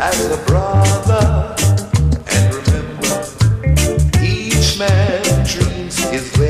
as a brother. And remember, each man dreams his way.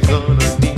you're gonna need.